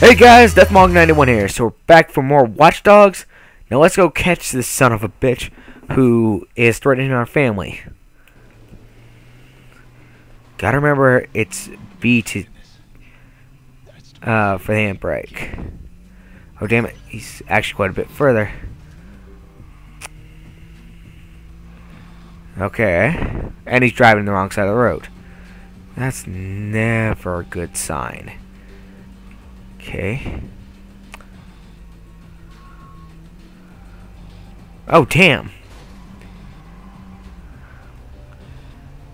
Hey guys, DeathMog91 here. So we're back for more Watch Dogs. Now let's go catch this son of a bitch who is threatening our family. Gotta remember it's B to uh, for the handbrake. Oh damn it, he's actually quite a bit further. Okay, and he's driving the wrong side of the road. That's never a good sign. Okay. Oh, damn.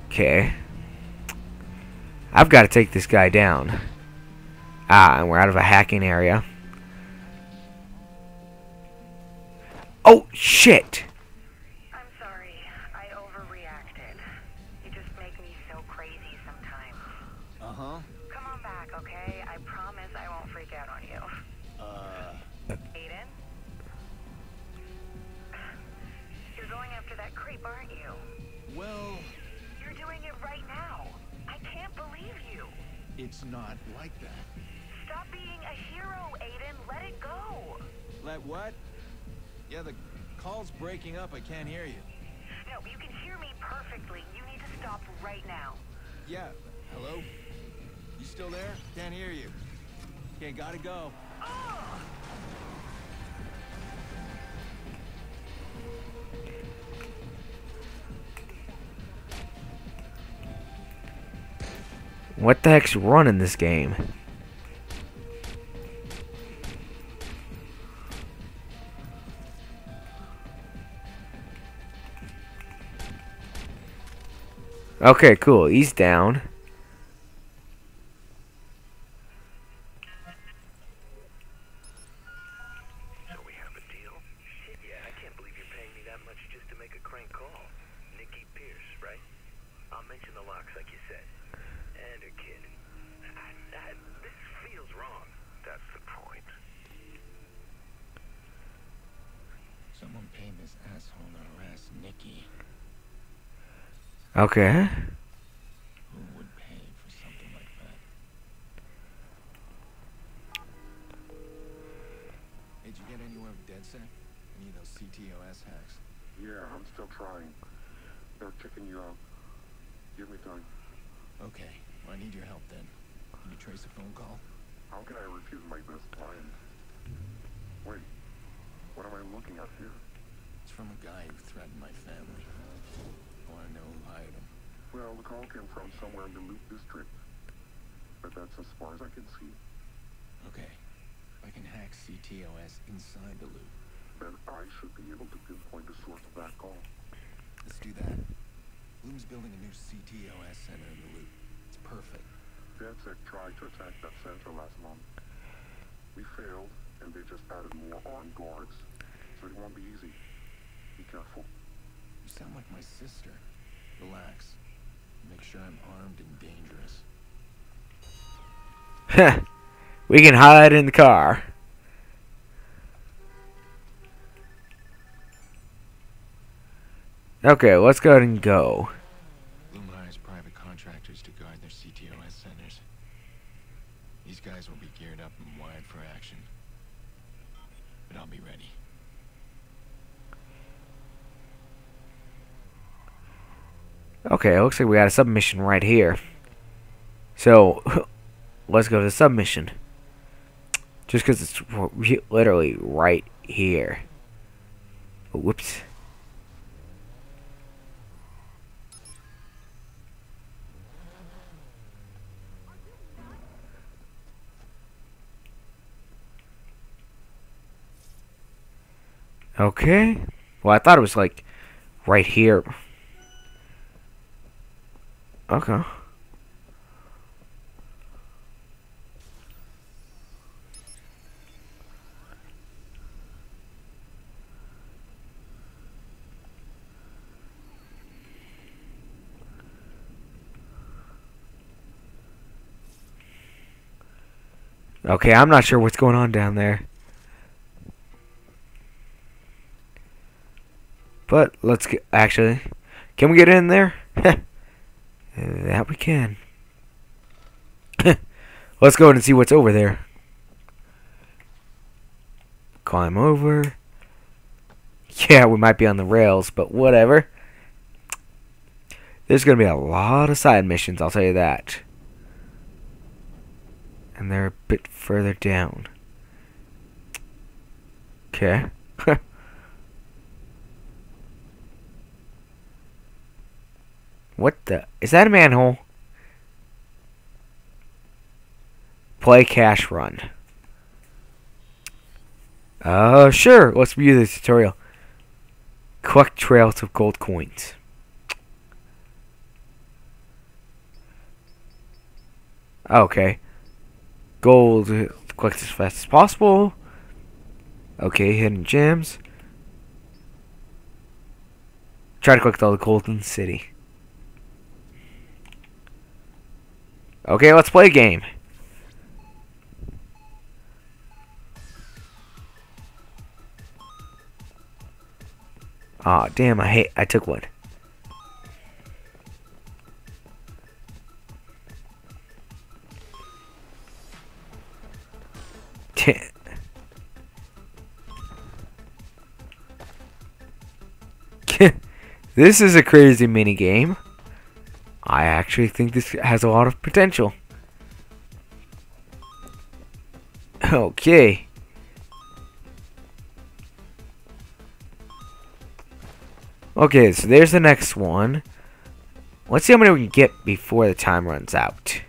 Okay. I've got to take this guy down. Ah, and we're out of a hacking area. Oh, shit! I'm sorry. I overreacted. You just make me so crazy sometimes. Uh-huh. Come on back, okay? I promise I won't freak out on you. Uh, Aiden? You're going after that creep, aren't you? well, You're doing it right now. I can't believe you. it's not like that. Stop being a hero, Aiden. Let it go. Let what? Yeah, the call's breaking up. I can't hear you. No, you can hear me perfectly. You need to stop right now. Yeah, hello? You still there? Can't hear you. Okay, gotta go. What the heck's running this game? Okay, cool. He's down. I'll the locks like you said. And her kid. I, I, this feels wrong. That's the point. Someone pay this asshole to harass Nikki. Okay. Who would pay for something like that? Did you get anywhere with DedSec? Any of those CTOS hacks? Yeah, I'm still trying. They're checking you out. Give me time. Okay, well, I need your help then. Can you trace a phone call? How can I refuse my best client? Wait, what am I looking at here? It's from a guy who threatened my family. I want to know who hired him. Well, the call came from somewhere in the Loop District. But that's as far as I can see. Okay, I can hack CTOS inside the loop, Then I should be able to pinpoint the source of that call. Let's do that. Blume's building a new CTOS center in the loop. It's perfect. DedSec tried to attack that center last month. We failed, and they just added more armed guards. So it won't be easy. Be careful. You sound like my sister. Relax. Make sure I'm armed and dangerous. we can hide in the car. Okay, let's go ahead and go. Loom hires private contractors to guard their CTOS centers. These guys will be geared up and wired for action. But I'll be ready. Okay, it looks like we got a submission right here. So, let's go to the submission. Just because it's literally right here. Whoops. Okay. Well, I thought it was like right here. Okay. Okay, I'm not sure what's going on down there. But let's get actually. Can we get in there? that we can. let's go and see what's over there. climb over. Yeah, we might be on the rails, but whatever. There's going to be a lot of side missions, I'll tell you that. And they're a bit further down. Okay. What the? Is that a manhole? Play cash run. Uh, sure. Let's view the tutorial. Collect trails of gold coins. Okay. Gold. Collect as fast as possible. Okay, hidden gems. Try to collect all the gold in the city. Okay, let's play a game. Aw, damn, I hate I took one. this is a crazy mini game. I actually think this has a lot of potential. Okay. Okay, so there's the next one. Let's see how many we can get before the time runs out.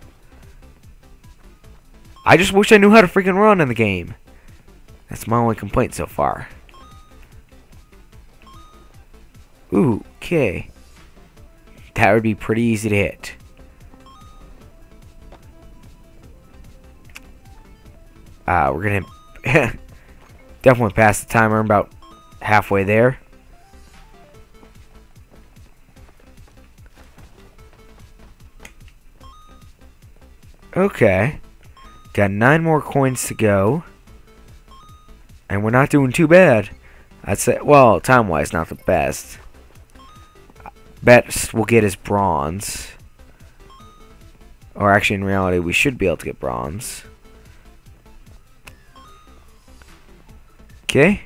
I just wish I knew how to freaking run in the game. That's my only complaint so far. Ooh, okay. That would be pretty easy to hit. Uh, we're gonna definitely pass the timer about halfway there. Okay. Got nine more coins to go. And we're not doing too bad. I'd say, well, time-wise, not the best. Best we'll get is bronze. Or actually, in reality, we should be able to get bronze. Okay.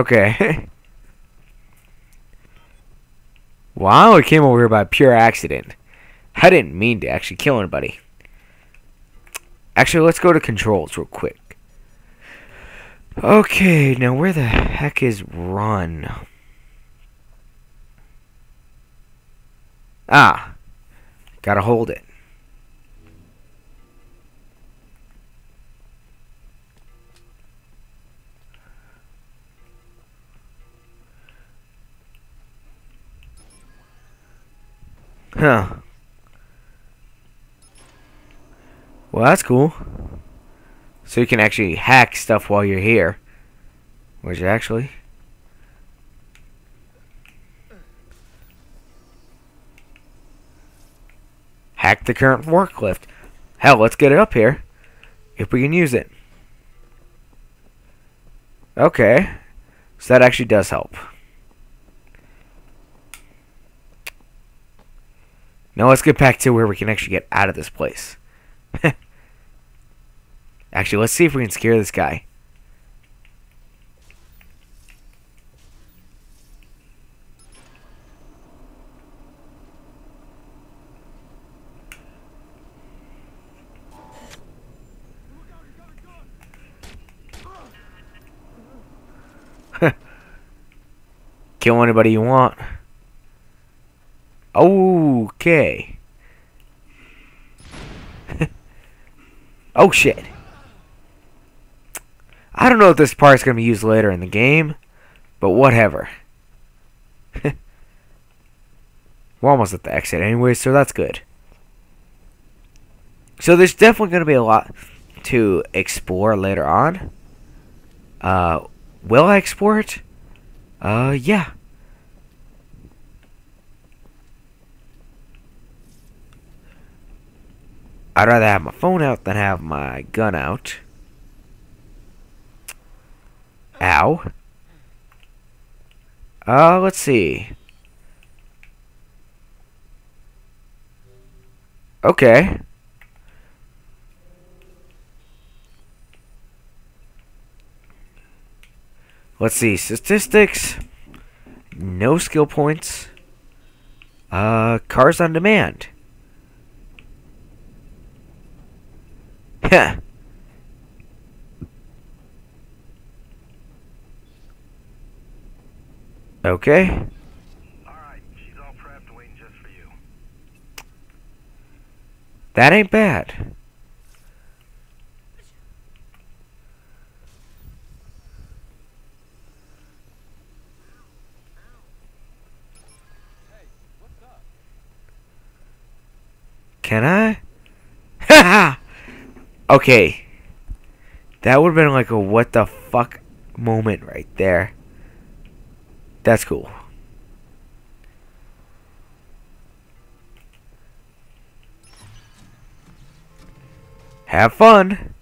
Okay. wow, I came over here by pure accident. I didn't mean to actually kill anybody. Actually, let's go to controls real quick. Okay, now where the heck is run? Ah, gotta hold it. Huh. Well, that's cool. So you can actually hack stuff while you're here. Which actually... Hack the current forklift. Hell, let's get it up here. If we can use it. Okay. So that actually does help. Now let's get back to where we can actually get out of this place. actually, let's see if we can scare this guy. Kill anybody you want. Okay. oh shit. I don't know if this part's going to be used later in the game, but whatever. We're almost at the exit anyway, so that's good. So there's definitely going to be a lot to explore later on. Uh, will I explore it? Uh, yeah. I'd rather have my phone out than have my gun out. Ow. Uh, let's see. Okay. Let's see. Statistics. No skill points. Uh, cars on demand. Heh. Okay. Alright, she's all prepped, waiting just for you. That ain't bad. Can I? Haha! Okay. That would have been like a what the fuck moment right there. That's cool. Have fun.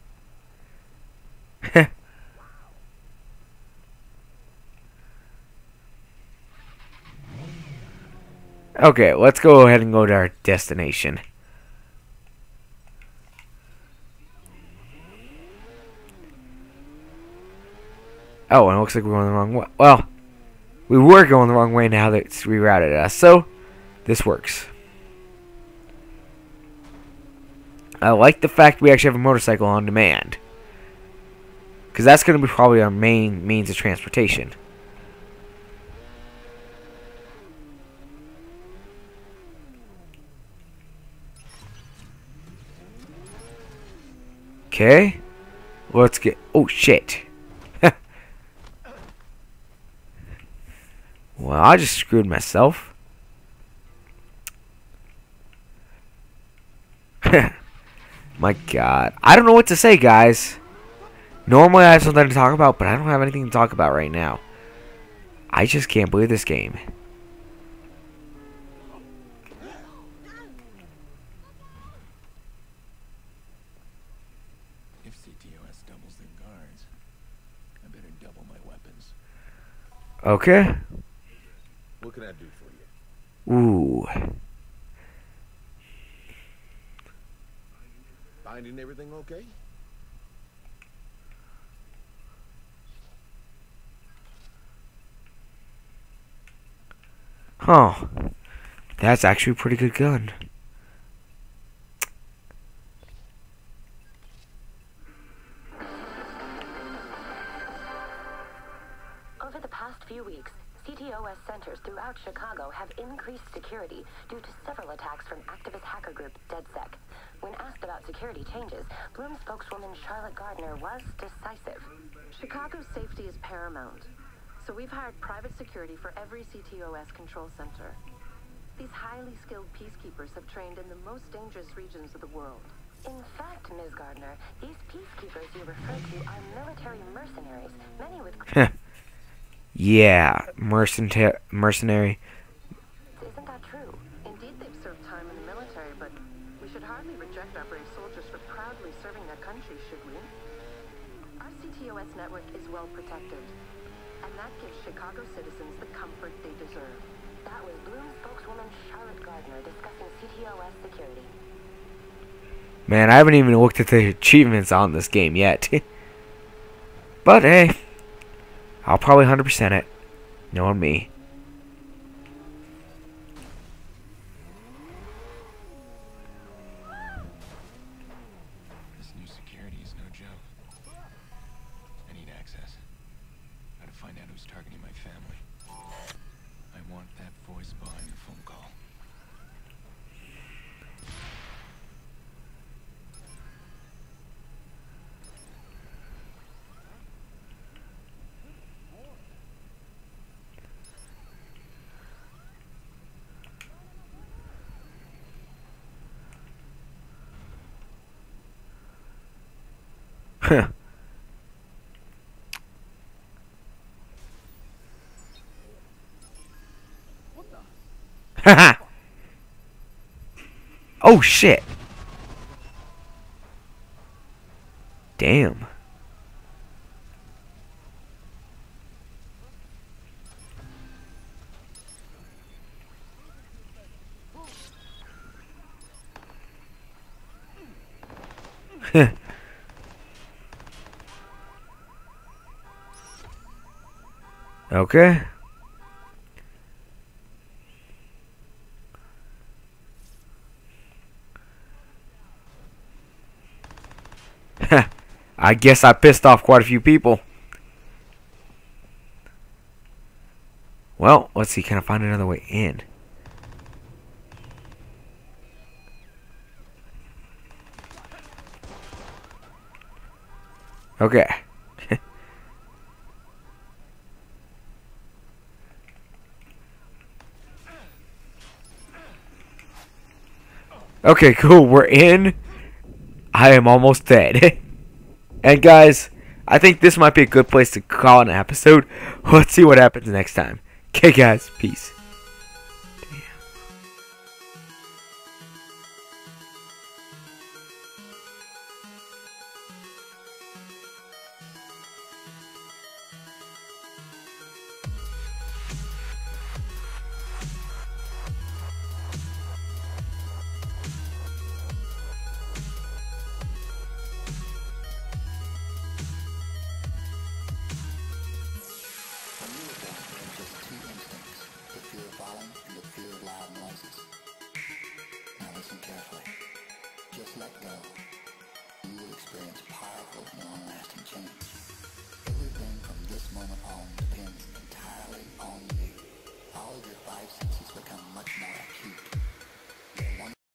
okay, let's go ahead and go to our destination. Oh, and it looks like we're going the wrong way. Well, we were going the wrong way now that it's rerouted us. So, this works. I like the fact we actually have a motorcycle on demand. Because that's going to be probably our main means of transportation. Okay. Let's get... Oh, shit. Well, I just screwed myself. My god. I don't know what to say, guys. Normally I have something to talk about, but I don't have anything to talk about right now. I just can't believe this game. If CTOS doubles their guards, I better double my weapons. Okay. What can I do for you? Ooh. Finding everything okay? Huh. That's actually a pretty good gun. Throughout Chicago have increased security due to several attacks from activist hacker group DedSec. When asked about security changes, Blume spokeswoman Charlotte Gardner was decisive. Chicago's safety is paramount, so we've hired private security for every CTOS control center. These highly skilled peacekeepers have trained in the most dangerous regions of the world. In fact, Ms. Gardner, these peacekeepers you refer to are military mercenaries, many with... yeah, mercenta- mercenary. Isn't that true? Indeed, they've served time in the military, but we should hardly reject our brave soldiers for proudly serving their country, should we? Our CTOS network is well protected, and that gives Chicago citizens the comfort they deserve. That was Blume spokeswoman Charlotte Gardner discussing CTOS security. Man, I haven't even looked at the achievements on this game yet. but hey, I'll probably 100% it. Knowing me. This new security is no joke. I need access. Gotta find out who's targeting my family. I want that voice behind the phone call. Haha! oh shit! Damn. Okay. I guess I pissed off quite a few people. Well, let's see. Can I find another way in? Okay. Okay, cool. We're in. I am almost dead. and guys, I think this might be a good place to call an episode. Let's see what happens next time. Okay, guys. Peace.